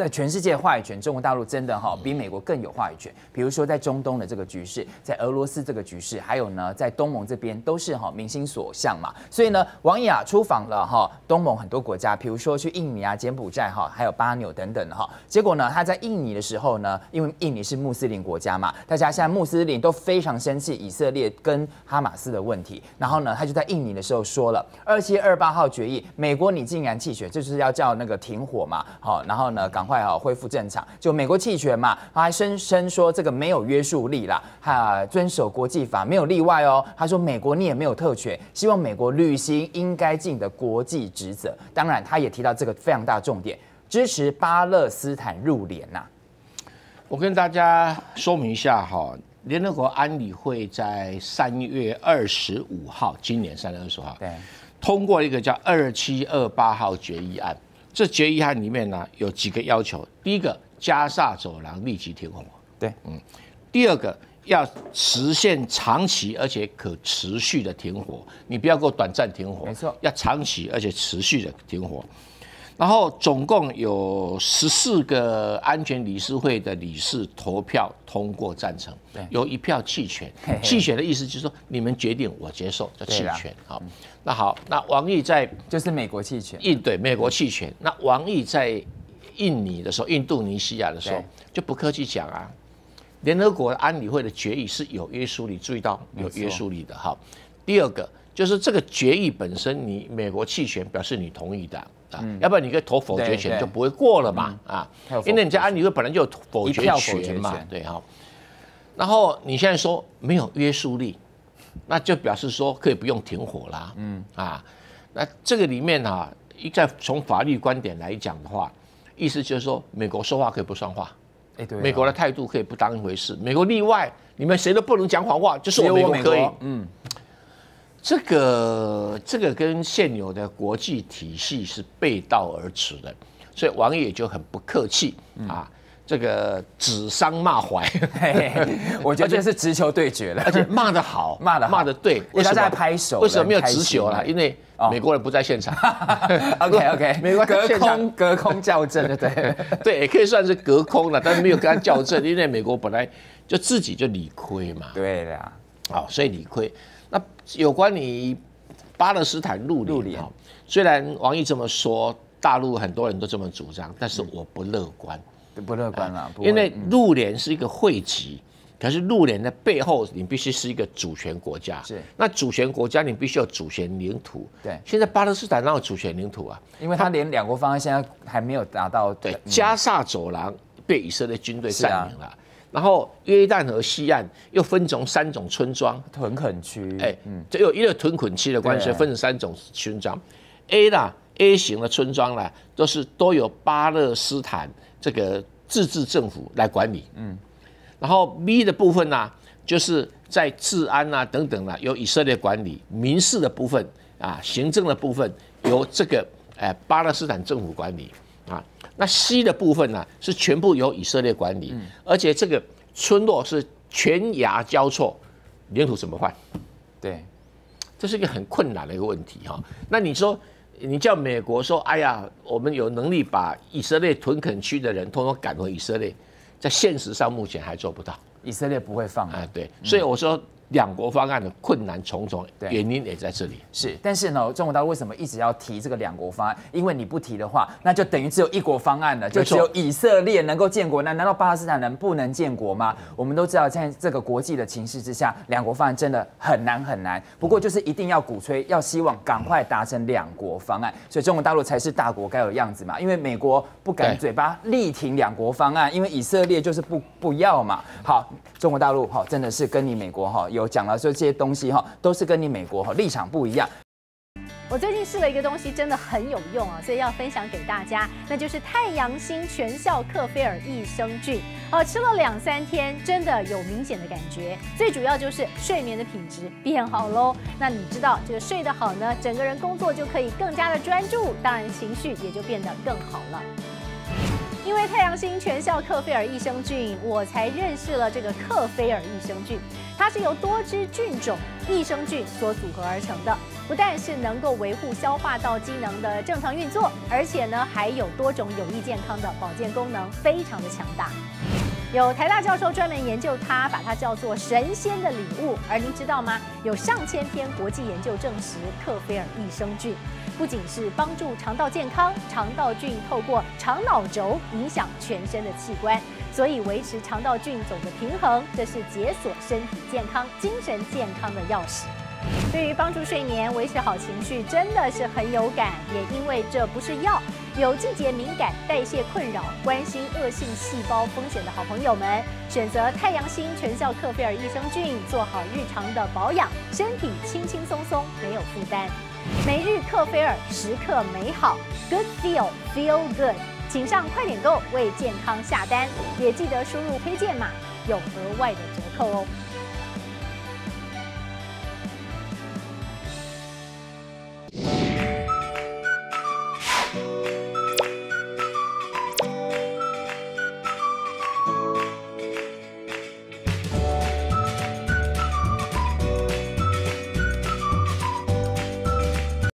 在全世界话语权，中国大陆真的哈比美国更有话语权。比如说在中东的这个局势，在俄罗斯这个局势，还有呢在东盟这边都是哈民心所向嘛。所以呢，王毅啊出访了哈东盟很多国家，比如说去印尼啊、柬埔寨哈，还有巴纽等等的哈。结果呢，他在印尼的时候呢，因为印尼是穆斯林国家嘛，大家现在穆斯林都非常生气以色列跟哈马斯的问题。然后呢，他就在印尼的时候说了二七二八号决议，美国你竟然弃权，这就是要叫那个停火嘛。好，然后呢，赶快哦恢复正常。就美国弃权嘛，他还声声说这个没有约束力啦，哈，遵守国际法没有例外哦。他说美国你也没有特权，希望美国履行应该尽的国际职责。当然，他也提到这个非常大重点，支持巴勒斯坦入联呐。我跟大家说明一下哈，联合国安理会在三月二十五号，今年三月二十五号，对，通过一个叫二七二八号决议案。这决议案里面呢有几个要求，第一个，加沙走廊立即停火，对，嗯，第二个，要实现长期而且可持续的停火，你不要给我短暂停火，没错，要长期而且持续的停火。然后总共有十四个安全理事会的理事投票通过赞成，有一票弃权。弃权的意思就是说，你们决定我接受，叫弃权。好，那好，那王毅在就是美国弃权，印对美国弃权。那王毅在印尼的时候，印度尼西亚的时候，就不客气讲啊，联合国安理会的决议是有约束力，注意到有约束力的。好，第二个就是这个决议本身，你美国弃权表示你同意的。啊，要不然你可以投否决权就不会过了嘛，啊，因为你在安理会本来就有否决权嘛，对哈。然后你现在说没有约束力，那就表示说可以不用停火啦，嗯。啊，那这个里面啊，一再从法律观点来讲的话，意思就是说美国说话可以不算话，哎对，美国的态度可以不当一回事，美国例外，你们谁都不能讲谎话，就是我美国可以，嗯。这个这个跟现有的国际体系是背道而驰的，所以王毅就很不客气啊，这个指桑骂槐，我觉得这是直球对决了，而且骂得好，骂得骂得对，为什么在拍手？为什么没有直球了？因为美国人不在现场。OK OK，美国隔空隔空校正，对 对对，也可以算是隔空了，但是没有跟他校正，因为美国本来就自己就理亏嘛。对的，好，所以理亏。那有关你巴勒斯坦入联，虽然王毅这么说，大陆很多人都这么主张，但是我不乐观，不乐观了。因为入联是一个汇集，可是入联的背后，你必须是一个主权国家。是，那主权国家你必须有主权领土。对，现在巴勒斯坦哪有主权领土啊？因为他连两国方案现在还没有达到。对，加萨走廊被以色列军队占领了。然后约旦河西岸又分成三种村庄，屯垦区。哎，嗯，这有因为屯垦区的关系，分成三种村庄。A 啦，A 型的村庄啦，都是都由巴勒斯坦这个自治政府来管理。嗯，然后 B 的部分呢，就是在治安啊等等啦，由以色列管理；民事的部分啊，行政的部分由这个哎巴勒斯坦政府管理。啊，那西的部分呢，是全部由以色列管理，而且这个村落是全崖交错，领土怎么换？对，这是一个很困难的一个问题哈。那你说，你叫美国说，哎呀，我们有能力把以色列屯垦区的人通通赶回以色列，在现实上目前还做不到，以色列不会放啊。对，所以我说。两国方案的困难重重，原因也在这里。是，但是呢，中国大陆为什么一直要提这个两国方案？因为你不提的话，那就等于只有一国方案了，就只有以色列能够建国。那难道巴勒斯坦人不能建国吗？我们都知道，在这个国际的情势之下，两国方案真的很难很难。不过就是一定要鼓吹，要希望赶快达成两国方案，所以中国大陆才是大国该有的样子嘛。因为美国不敢嘴巴力挺两国方案，因为以色列就是不不要嘛。好，中国大陆哈真的是跟你美国哈有。有讲了，说这些东西哈，都是跟你美国哈立场不一样。我最近试了一个东西，真的很有用啊，所以要分享给大家，那就是太阳星全效克菲尔益生菌。哦，吃了两三天，真的有明显的感觉。最主要就是睡眠的品质变好喽。那你知道这个睡得好呢，整个人工作就可以更加的专注，当然情绪也就变得更好了。因为太阳。星全效克菲尔益生菌，我才认识了这个克菲尔益生菌。它是由多支菌种益生菌所组合而成的，不但是能够维护消化道机能的正常运作，而且呢还有多种有益健康的保健功能，非常的强大。有台大教授专门研究它，把它叫做神仙的礼物。而您知道吗？有上千篇国际研究证实，克菲尔益生菌不仅是帮助肠道健康，肠道菌透过肠脑轴影响全身的器官，所以维持肠道菌种的平衡，这是解锁身体健康、精神健康的钥匙。对于帮助睡眠、维持好情绪，真的是很有感。也因为这不是药，有季节敏感、代谢困扰、关心恶性细胞风险的好朋友们，选择太阳星全效克菲尔益生菌，做好日常的保养，身体轻轻松松，没有负担。每日克菲尔，时刻美好，Good feel feel good，请上快点购为健康下单，也记得输入推荐码，有额外的折扣哦。